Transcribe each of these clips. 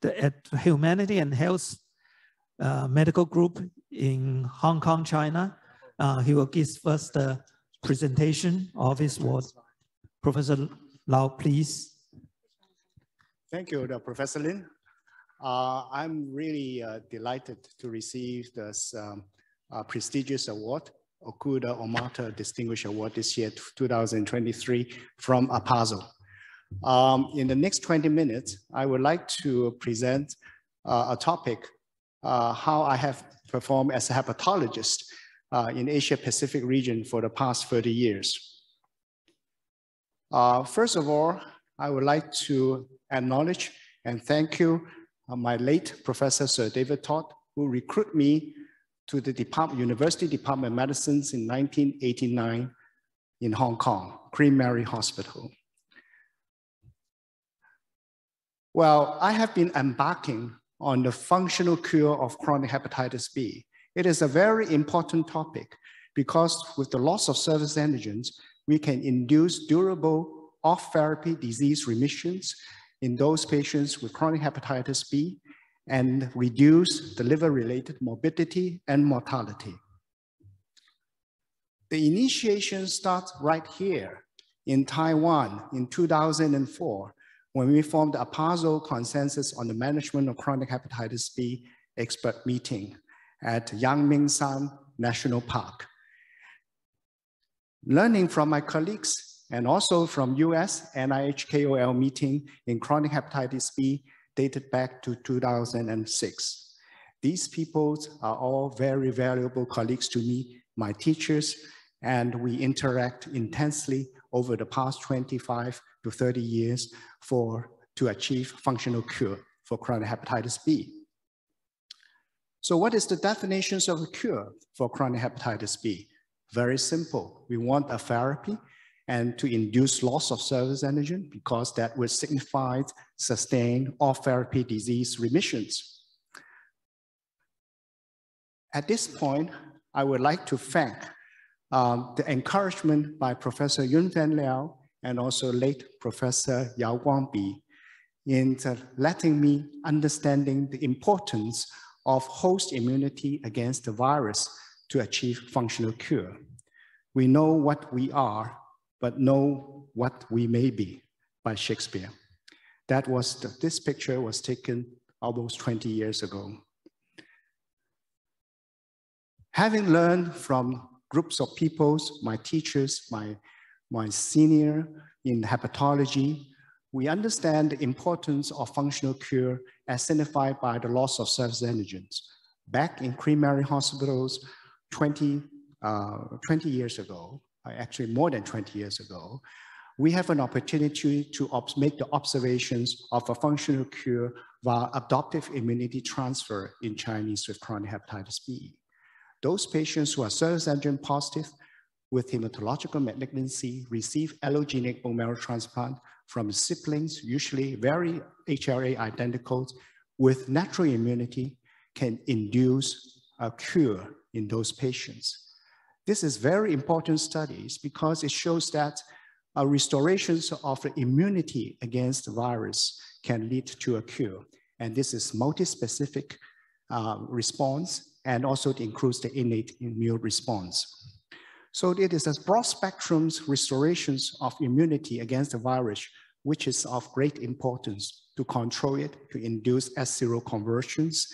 the Humanity and Health uh, Medical Group in Hong Kong, China. Uh, he will give us the presentation of his work. Professor Lau, please. Thank you, Professor Lin. Uh, I'm really uh, delighted to receive this um, uh, prestigious award, Okuda Omata Distinguished Award this year, 2023, from APASL. Um, in the next 20 minutes, I would like to present uh, a topic, uh, how I have performed as a hepatologist uh, in Asia Pacific region for the past 30 years. Uh, first of all, I would like to acknowledge and thank you, uh, my late Professor Sir David Todd, who recruited me to the Department, University Department of Medicine in 1989 in Hong Kong, Queen Mary Hospital. Well, I have been embarking on the functional cure of chronic hepatitis B. It is a very important topic because with the loss of surface antigens, we can induce durable off-therapy disease remissions in those patients with chronic hepatitis B and reduce the liver-related morbidity and mortality. The initiation starts right here in Taiwan in 2004 when we formed APASL Consensus on the Management of Chronic Hepatitis B expert meeting at Yangmingshan National Park. Learning from my colleagues and also from US NIH KOL meeting in chronic hepatitis B dated back to 2006. These people are all very valuable colleagues to me, my teachers, and we interact intensely over the past 25 to 30 years for to achieve functional cure for chronic hepatitis B. So what is the definitions of a cure for chronic hepatitis B? Very simple. We want a therapy and to induce loss of surface antigen because that would signify sustained off therapy disease remissions. At this point, I would like to thank um, the encouragement by Professor Yun Liaw and also late Professor Yao Guangbi in letting me understanding the importance of host immunity against the virus to achieve functional cure. We know what we are, but know what we may be by Shakespeare. That was, the, this picture was taken almost 20 years ago. Having learned from groups of peoples, my teachers, my, my senior in hepatology, we understand the importance of functional cure as signified by the loss of surface antigens. Back in primary hospitals 20, uh, 20 years ago, uh, actually more than 20 years ago, we have an opportunity to make the observations of a functional cure via adoptive immunity transfer in Chinese with chronic hepatitis B. Those patients who are surface antigen positive with hematological malignancy receive allogeneic bone marrow transplant from siblings, usually very HLA identical, with natural immunity can induce a cure in those patients. This is very important studies because it shows that a restorations of immunity against the virus can lead to a cure. And this is multi-specific uh, response and also includes the innate immune response. So it is a broad spectrum restorations of immunity against the virus, which is of great importance to control it, to induce S0 conversions,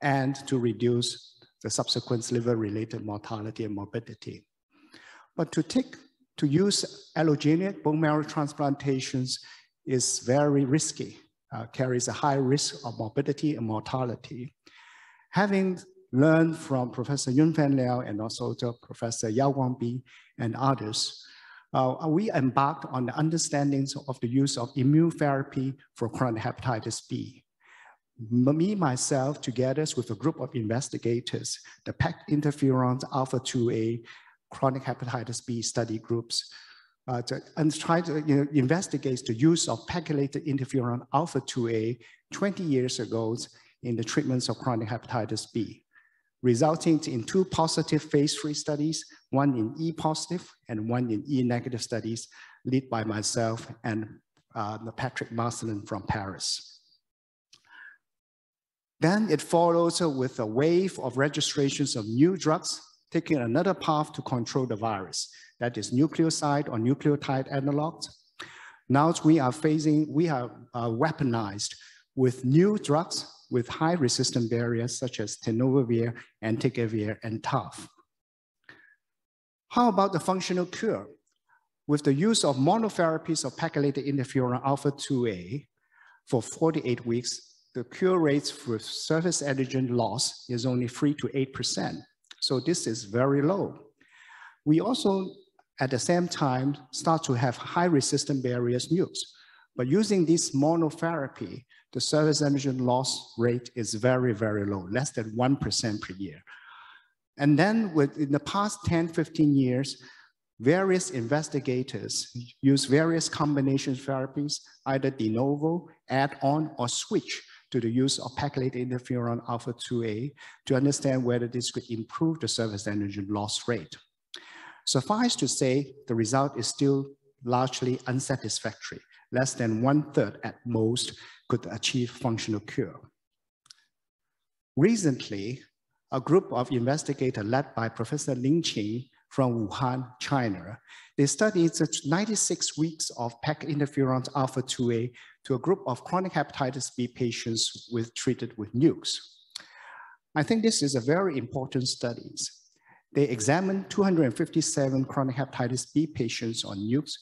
and to reduce the subsequent liver-related mortality and morbidity. But to take to use allogeneic bone marrow transplantations is very risky, uh, carries a high risk of morbidity and mortality. Having learned from Professor Yun Fan Liaw and also to Professor Yao Guangbi and others, uh, we embarked on the understandings of the use of immune therapy for chronic hepatitis B. Me, myself, together with a group of investigators, the PEG interferons alpha 2A chronic hepatitis B study groups, uh, to, and try to you know, investigate the use of pegylated interferon alpha 2A 20 years ago in the treatments of chronic hepatitis B resulting in two positive phase three studies, one in E positive and one in E negative studies, led by myself and uh, Patrick Marcellin from Paris. Then it follows with a wave of registrations of new drugs taking another path to control the virus, that is nucleoside or nucleotide analogs. Now we are facing, we are uh, weaponized with new drugs with high resistant barriers such as tenofovir, entecavir, and TAF. How about the functional cure? With the use of monotherapies of pegylated interferon alpha 2A for 48 weeks, the cure rates with surface antigen loss is only 3 to 8%. So this is very low. We also, at the same time, start to have high resistant barriers nukes. But using this monotherapy, the surface antigen loss rate is very, very low, less than 1% per year. And then within the past 10, 15 years, various investigators use various combination therapies, either de novo, add on, or switch to the use of pegylated interferon alpha 2A to understand whether this could improve the surface antigen loss rate. Suffice to say, the result is still largely unsatisfactory. Less than one third at most could achieve functional cure. Recently, a group of investigators led by Professor Ling Qing from Wuhan, China. They studied 96 weeks of PEG interferon alpha 2A to a group of chronic hepatitis B patients with treated with NUCs. I think this is a very important study. They examined 257 chronic hepatitis B patients on NUCs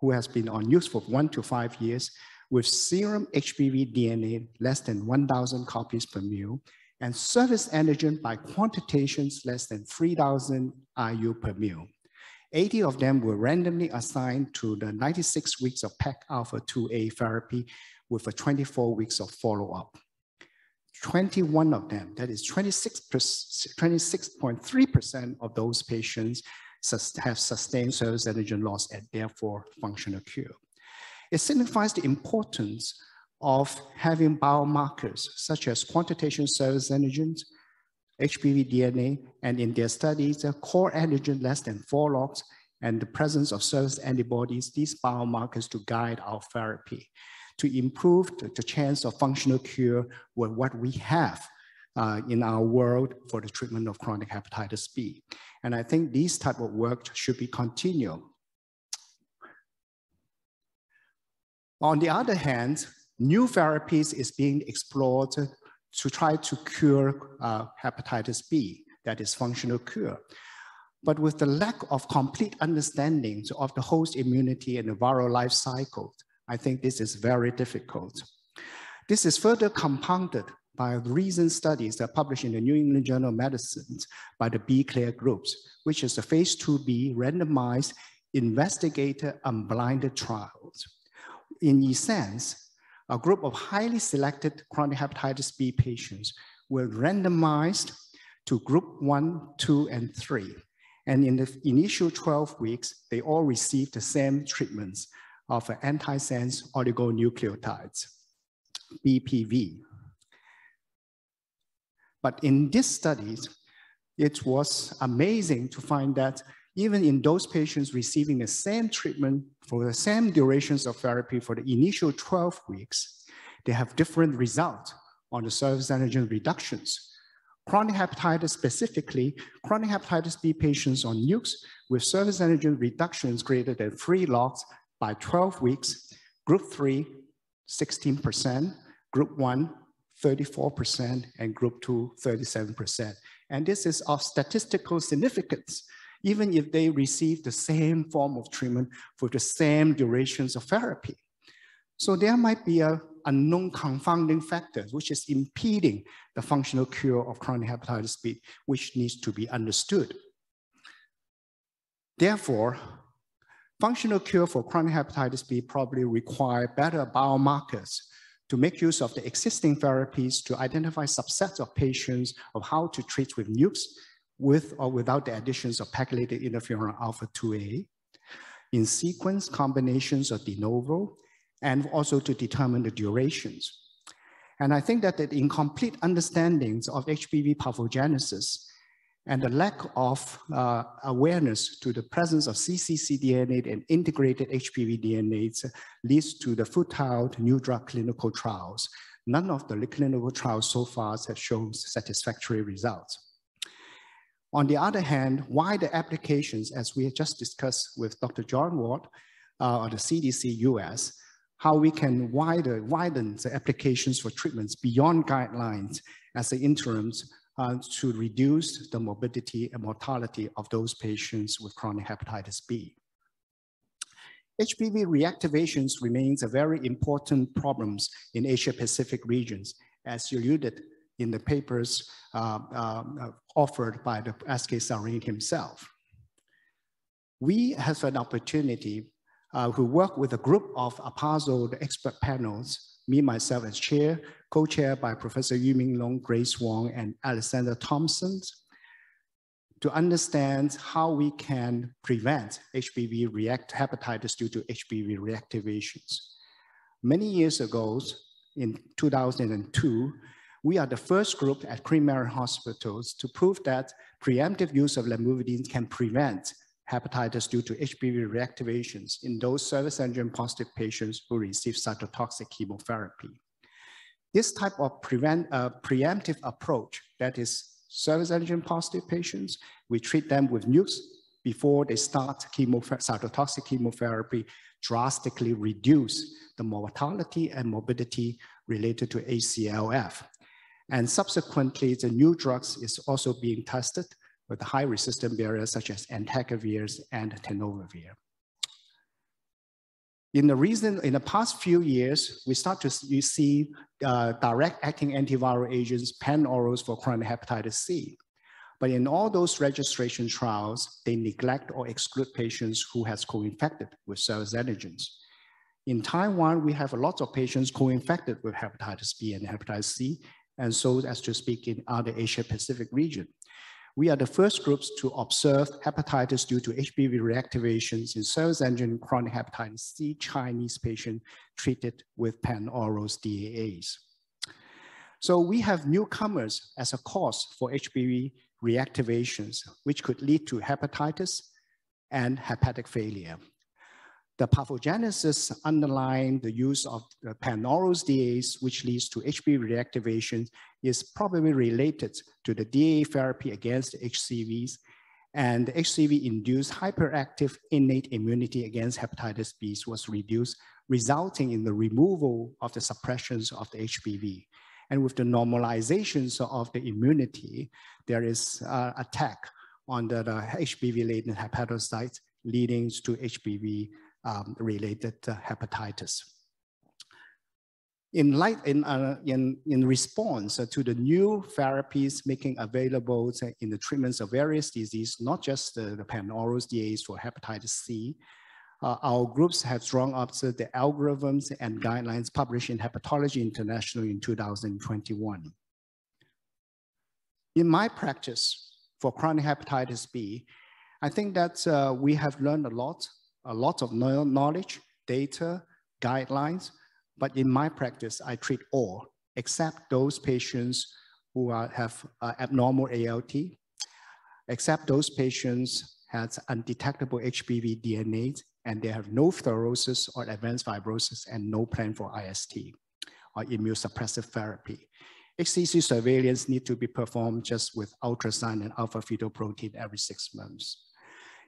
who has been on use for one to five years with serum HBV DNA less than 1,000 copies per mil and surface antigen by quantitations less than 3,000 IU per mil. 80 of them were randomly assigned to the 96 weeks of PEG alpha 2A therapy with a 24 weeks of follow-up. 21 of them, that is 26.3% of those patients have sustained surface antigen loss and therefore functional cure. It signifies the importance of having biomarkers such as quantitation surface antigens, HBV DNA, and in their studies, the core antigen less than four logs, and the presence of surface antibodies, these biomarkers to guide our therapy, to improve the, the chance of functional cure with what we have uh, in our world for the treatment of chronic hepatitis B. And I think these type of work should be continued. On the other hand, new therapies is being explored to try to cure uh, hepatitis B, that is functional cure. But with the lack of complete understanding of the host immunity and the viral life cycle, I think this is very difficult. This is further compounded by recent studies that are published in the New England Journal of Medicine by the B-Clear groups, which is a phase 2B randomized investigator unblinded trials. In essence, a group of highly selected chronic hepatitis B patients were randomized to group one, two, and three. And in the initial 12 weeks, they all received the same treatments of antisense oligonucleotides, BPV. But in these studies, it was amazing to find that even in those patients receiving the same treatment for the same durations of therapy for the initial 12 weeks, they have different results on the surface antigen reductions. Chronic hepatitis specifically, chronic hepatitis B patients on NUCs with surface antigen reductions greater than three logs by 12 weeks, group three, 16%, group one, 34%, and group two, 37%. And this is of statistical significance even if they receive the same form of treatment for the same durations of therapy. So there might be a unknown confounding factor, which is impeding the functional cure of chronic hepatitis B, which needs to be understood. Therefore, functional cure for chronic hepatitis B probably require better biomarkers to make use of the existing therapies to identify subsets of patients of how to treat with NUCs with or without the additions of pegylated interferon alpha 2A, in sequence combinations of de novo, and also to determine the durations. And I think that the incomplete understandings of HBV pathogenesis and the lack of uh, awareness to the presence of cccDNA and integrated HBV DNAs leads to the futile new drug clinical trials none of the clinical trials so far have shown satisfactory results. On the other hand, wider applications, as we just discussed with Dr. John Ward uh, of the CDC US, how we can wider, widen the applications for treatments beyond guidelines as the interims uh, to reduce the morbidity and mortality of those patients with chronic hepatitis B. HBV reactivations remains a very important problem in Asia Pacific regions, as you alluded in the papers uh, uh, offered by the SK Sarin himself. We have an opportunity uh, to work with a group of APASL expert panels, me, myself as chair, co-chaired by Professor Yu Ming-Lung, Grace Wong, and Alexander Thompson, to understand how we can prevent HBV react hepatitis due to HBV reactivations. Many years ago, in 2002, we are the first group at Queen Mary Hospitals to prove that preemptive use of lamivudine can prevent hepatitis due to HBV reactivations in those surface antigen positive patients who receive cytotoxic chemotherapy. This type of prevent, uh, preemptive approach, that is surface antigen positive patients, we treat them with nukes before they start cytotoxic chemotherapy, drastically reduce the mortality and morbidity related to ACLF. And subsequently, the new drugs is also being tested with high resistant barriers such as entecavir and tenofovir. In the recent, in the past few years, we start to see uh, direct acting antiviral agents, pan-orals for chronic hepatitis C. But in all those registration trials, they neglect or exclude patients who has co-infected with surface antigens. In Taiwan, we have a lot of patients co-infected with hepatitis B and hepatitis C, and so as to speak in other Asia Pacific region. We are the first groups to observe hepatitis due to HBV reactivations in surface antigen chronic hepatitis C Chinese patient treated with pan-orals DAAs. So we have newcomers as a cause for HBV reactivations, which could lead to hepatitis and hepatic failure. The pathogenesis underlying the use of the pan-orals DAs, which leads to HBV reactivation, is probably related to the DA therapy against HCVs and HCV-induced hyperactive innate immunity against hepatitis B was reduced, resulting in the removal of the suppressions of the HBV. And with the normalizations of the immunity, there is uh, attack on the, the HBV-laden hepatocytes leading to HBV um, related uh, hepatitis. In, light, in, uh, in, in response to the new therapies making available in the treatments of various diseases, not just the, the pan-oral DAs for hepatitis C, uh, our groups have drawn up the algorithms and guidelines published in Hepatology International in 2021. In my practice for chronic hepatitis B, I think that uh, we have learned a lot a lot of knowledge, data, guidelines, but in my practice, I treat all except those patients who are, have uh, abnormal ALT, except those patients has undetectable HBV DNA and they have no fibrosis or advanced fibrosis and no plan for IST or immunosuppressive therapy. HCC surveillance need to be performed just with ultrasound and alpha fetoprotein every six months.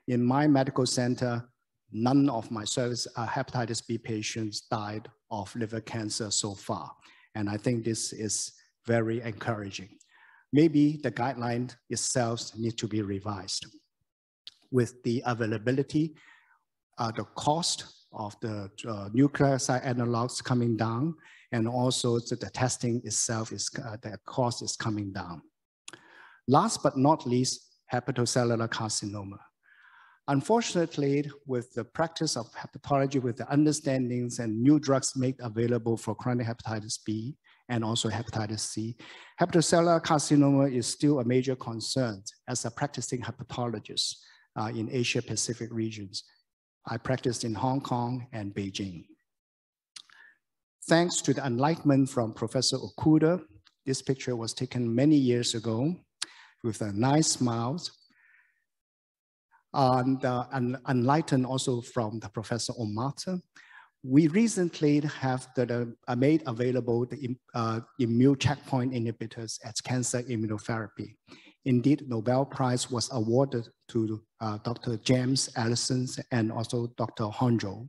In my medical center, none of my service uh, hepatitis B patients died of liver cancer so far. And I think this is very encouraging. Maybe the guideline itself need to be revised. With the availability, uh, the cost of the uh, nucleoside analogs coming down, and also the, the testing itself is, uh, the cost is coming down. Last but not least, hepatocellular carcinoma. Unfortunately, with the practice of hepatology, with the understandings and new drugs made available for chronic hepatitis B and also hepatitis C, hepatocellular carcinoma is still a major concern as a practicing hepatologist uh, in Asia Pacific regions. I practiced in Hong Kong and Beijing. Thanks to the enlightenment from Professor Okuda, this picture was taken many years ago with a nice smile and, uh, and enlightened also from the Professor Omata. we recently have the, uh, made available the uh, immune checkpoint inhibitors as cancer immunotherapy. Indeed, Nobel Prize was awarded to uh, Dr. James Allison and also Dr. Honjo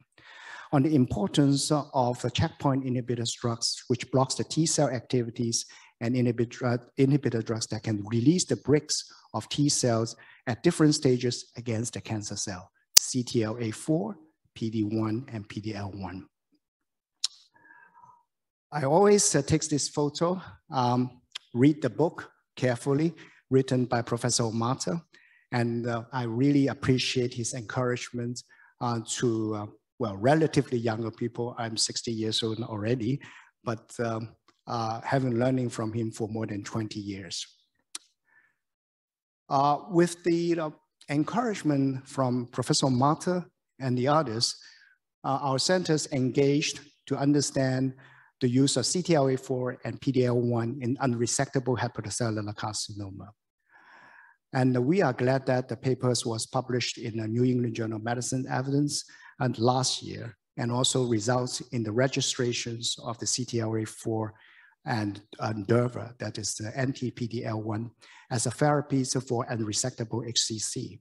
on the importance of the checkpoint inhibitor drugs, which blocks the T cell activities and inhibit, inhibitor drugs that can release the bricks of T cells at different stages against the cancer cell, CTLA4, PD1, and PDL1. I always uh, take this photo, um, read the book carefully, written by Professor Omata, and uh, I really appreciate his encouragement uh, to, uh, well, relatively younger people. I'm 60 years old already, but um, uh, having learning from him for more than 20 years. Uh, with the encouragement from Professor Mata and the others, uh, our centers engaged to understand the use of CTLA4 and PDL1 in unresectable hepatocellular carcinoma. And we are glad that the papers was published in the New England Journal of Medicine Evidence and last year, and also results in the registrations of the CTLA4 and, Durva, that is the anti-PDL1, as a therapy for unresectable HCC.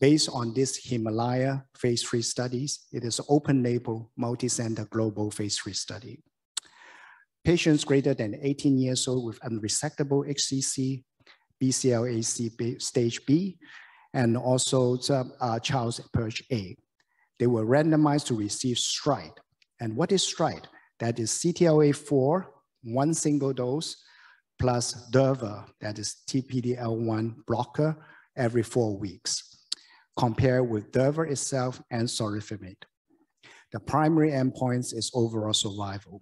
Based on this Himalaya phase three studies, it is open label, multi-center global phase three study. Patients greater than 18 years old with unresectable HCC, BCLAC stage B, and also uh, Charles Purge A. They were randomized to receive STRIDE. And what is STRIDE? That is CTLA4 one single dose plus Durva, that is TPDL1 blocker every four weeks, compared with Durva itself and sorafenib. The primary endpoints is overall survival.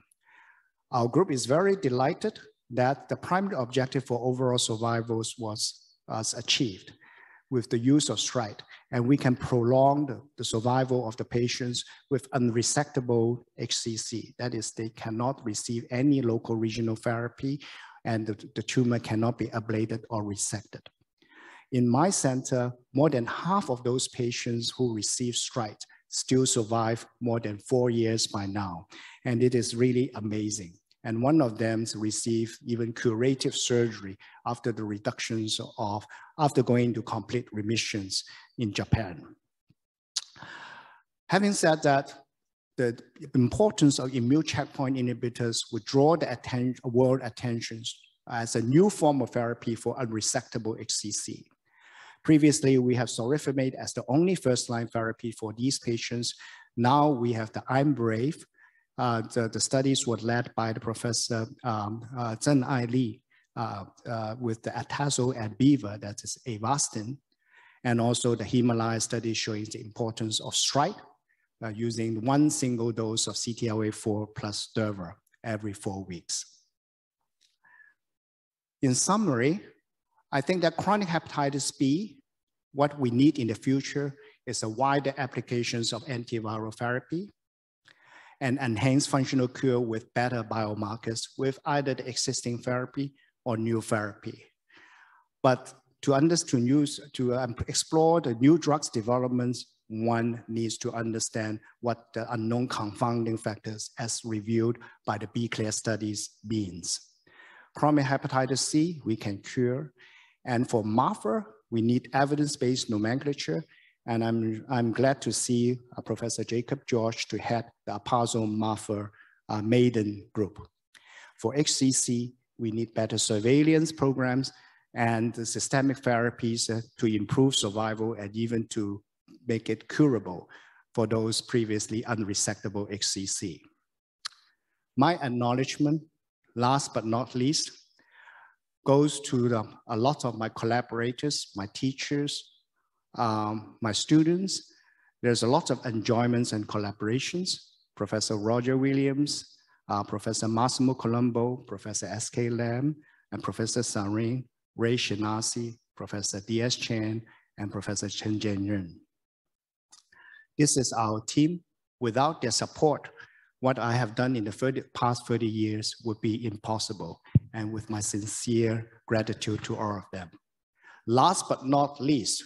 Our group is very delighted that the primary objective for overall survival was, was achieved with the use of STRIDE, and we can prolong the, the, survival of the patients with unresectable HCC. That is, they cannot receive any local regional therapy and the, the tumor cannot be ablated or resected. In my center, more than half of those patients who receive STRIDE still survive more than four years by now. And it is really amazing and one of them received even curative surgery after the reductions of, after going to complete remissions in Japan. Having said that, the importance of immune checkpoint inhibitors would draw the attention, world attention as a new form of therapy for unresectable HCC. Previously, we have sorafenib as the only first-line therapy for these patients. Now we have the IMbrave, the, the, studies were led by the professor um, uh, Zheng Ai Li uh, uh, with the Atezo and Beaver, that is Avastin, and also the Himalaya study showing the importance of STRIDE uh, using one single dose of CTLA4 plus Durva every four weeks. In summary, I think that chronic hepatitis B, what we need in the future is a wider applications of antiviral therapy and enhance functional cure with better biomarkers with either the existing therapy or new therapy. But to understand, to, use, to um, explore the new drugs developments, one needs to understand what the unknown confounding factors as reviewed by the BCLEAR studies means. Chronic hepatitis C, we can cure. And for MAFLD, we need evidence-based nomenclature and I'm, I'm glad to see uh, Professor Jacob George to head the APASL MAFLD uh, maiden group. For HCC, we need better surveillance programs and systemic therapies uh, to improve survival and even to make it curable for those previously unresectable HCC. My acknowledgement, last but not least, goes to the, a lot of my collaborators, my teachers, um, my students. There's a lot of enjoyments and collaborations. Professor Roger Williams, uh, Professor Massimo Colombo, Professor S.K. Lam, and Professor Sarin, Ray Schinazi, Professor D.S. Chen, and Professor Chen Jianyun. This is our team. Without their support, what I have done in the 30, past 30 years would be impossible, and with my sincere gratitude to all of them. Last but not least,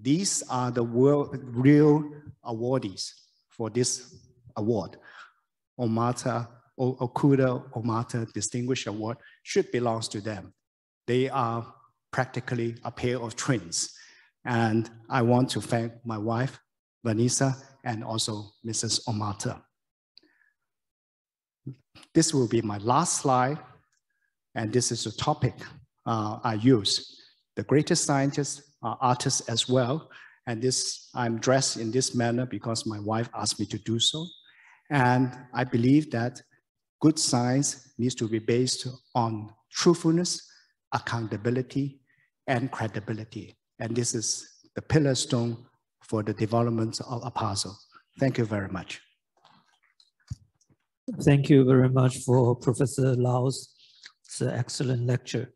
these are the world, real awardees for this Award. Omata, Okuda Omata Distinguished Award should belong to them. They are practically a pair of twins. And I want to thank my wife, Vanessa, and also Mrs. Omata. This will be my last slide. And this is the topic uh, I use. The greatest scientists Uh, are artists as well. And this, I'm dressed in this manner because my wife asked me to do so. And I believe that good science needs to be based on truthfulness, accountability, and credibility. And this is the pillar stone for the development of APASL. Thank you very much. Thank you very much for Professor Lau's excellent lecture.